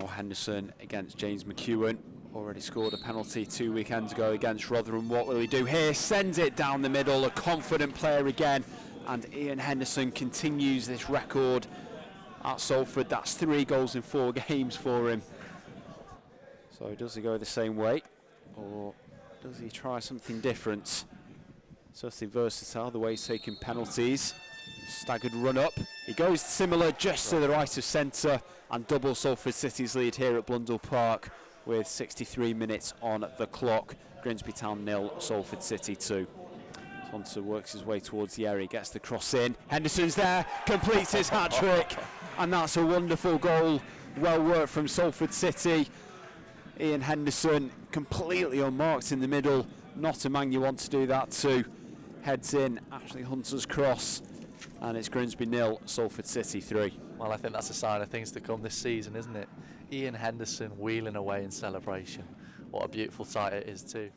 Now Henderson against James McKeown. Already scored a penalty two weekends ago against Rotherham. What will he do here? Sends it down the middle. A confident player again. And Ian Henderson continues this record at Salford. That's three goals in four games for him. So does he go the same way? Or does he try something different? Certainly versatile, the way he's taking penalties. Staggered run up. He goes similar just to the right of centre and double Salford City's lead here at Blundell Park with 63 minutes on the clock. Grimsby Town nil, Salford City 2. Sonsa works his way towards the area, gets the cross in. Henderson's there, completes his hat trick, and that's a wonderful goal. Well worked from Salford City. Ian Henderson completely unmarked in the middle. Not a man you want to do that to. Heads in, Ashley Hunter's cross, and it's Grimsby nil, Salford City 3. Well, I think that's a sign of things to come this season, isn't it? Ian Henderson wheeling away in celebration. What a beautiful sight it is too.